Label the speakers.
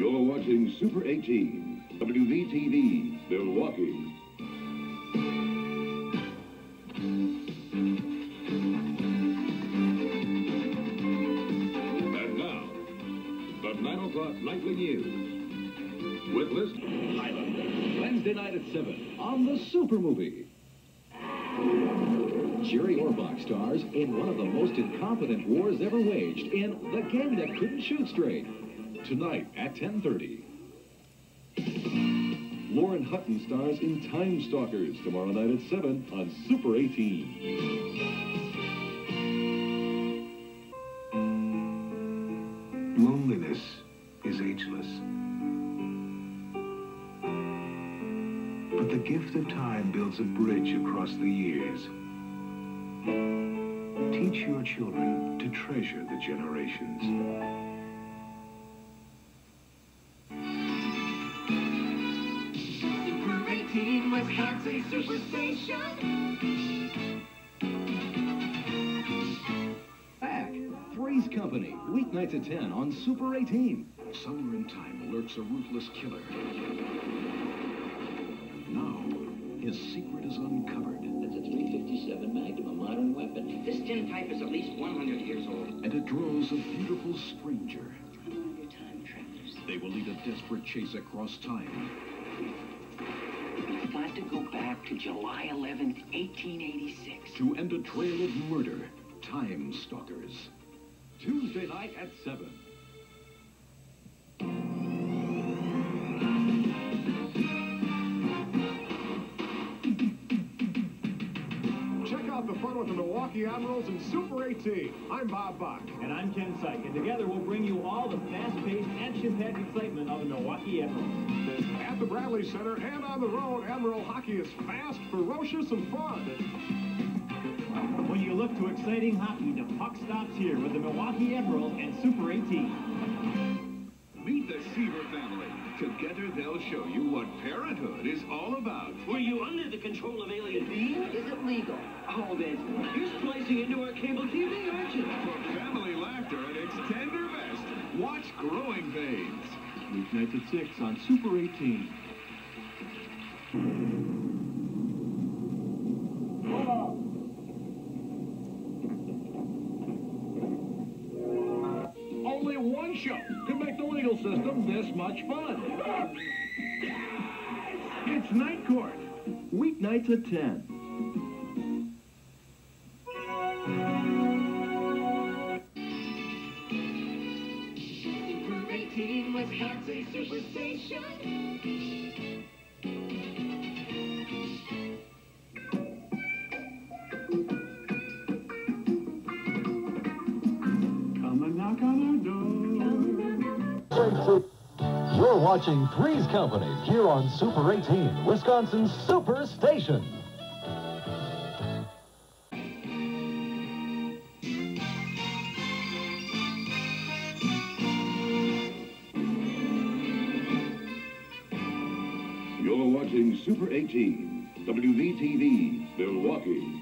Speaker 1: You're watching Super 18, WVTV, Milwaukee. And now, the 9 o'clock nightly news. With Liz
Speaker 2: Wednesday night at 7 on the Super Movie. Jerry Orbach stars in one of the most incompetent wars ever waged in The Gang That Couldn't Shoot Straight. Tonight at 10.30. Lauren Hutton stars in Time Stalkers tomorrow night at 7 on Super 18.
Speaker 3: Loneliness is ageless. But the gift of time builds a bridge across the years. Teach your children to treasure the generations.
Speaker 4: 18 Wisconsin Superstation.
Speaker 2: Back. Three's Company. Weeknights at 10 on Super 18.
Speaker 5: Somewhere in time lurks a ruthless killer. Now, his secret is uncovered,
Speaker 6: It's a 357 Magnum, a modern weapon.
Speaker 7: This tintype is at least 100 years old.
Speaker 5: and it draws a beautiful stranger.
Speaker 6: I'm your time travelers.
Speaker 5: They will lead a desperate chase across time
Speaker 6: We've got to go back to July 11th, 1886.
Speaker 5: to end a trail of murder. Time Stalkers.
Speaker 2: Tuesday night at 7.
Speaker 8: The Milwaukee Admirals and Super 18. I'm Bob Bach.
Speaker 9: And I'm Ken Syke, and together we'll bring you all the fast-paced, action-packed excitement of the Milwaukee Admirals.
Speaker 8: At the Bradley Center and on the road, Admiral hockey is fast, ferocious, and fun.
Speaker 9: When you look to exciting hockey, the puck stops here with the Milwaukee Admirals and Super 18.
Speaker 1: Meet the Seaver family. Together they'll show you what parenthood is all about.
Speaker 7: Were you under the control of alien beings? Is it legal? Oh, then you're splicing into our cable TV, aren't you?
Speaker 1: For family laughter at its tender best, watch Growing Pains.
Speaker 2: Weeknights at 6 on Super 18. Only one show can make the system this much fun. It's Night Court. Weeknights at 10.
Speaker 4: Wisconsin Superstation.
Speaker 8: Come and knock on our door.
Speaker 2: You're watching Three's Company here on Super 18, Wisconsin's Super Station.
Speaker 1: You're watching Super 18, WVTV, Milwaukee.